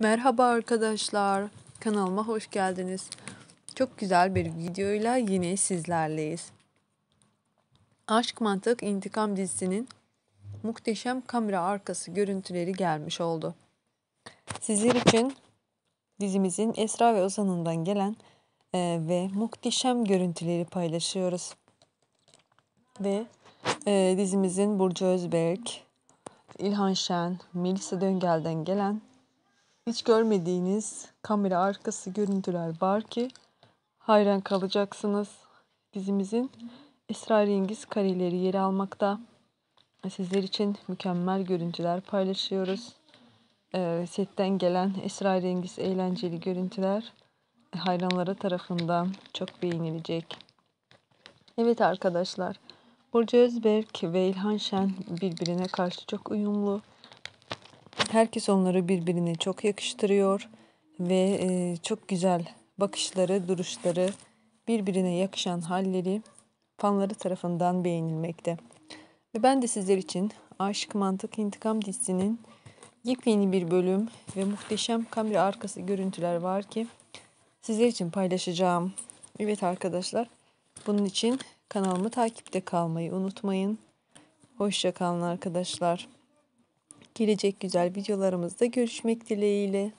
Merhaba arkadaşlar. Kanalıma hoş geldiniz. Çok güzel bir videoyla yine sizlerleyiz. Aşk Mantık İntikam dizisinin muhteşem kamera arkası görüntüleri gelmiş oldu. Sizler için dizimizin Esra ve Ozan'ından gelen e, ve muhteşem görüntüleri paylaşıyoruz. Ve e, dizimizin Burcu Özberk, İlhan Şen, Melisa Döngel'den gelen hiç görmediğiniz kamera arkası görüntüler var ki hayran kalacaksınız. Dizimizin esrarengiz kareleri yer almakta. Sizler için mükemmel görüntüler paylaşıyoruz. Ee, setten gelen esrarengiz eğlenceli görüntüler hayranları tarafından çok beğenilecek. Evet arkadaşlar, Burcu Özberk ve İlhan Şen birbirine karşı çok uyumlu. Herkes onları birbirine çok yakıştırıyor ve e, çok güzel bakışları, duruşları, birbirine yakışan halleri fanları tarafından beğenilmekte. Ve ben de sizler için Aşık Mantık İntikam dizisinin yepyeni bir bölüm ve muhteşem kamera arkası görüntüler var ki sizler için paylaşacağım. Evet arkadaşlar, bunun için kanalımı takipte kalmayı unutmayın. Hoşça kalın arkadaşlar. Gelecek güzel videolarımızda görüşmek dileğiyle.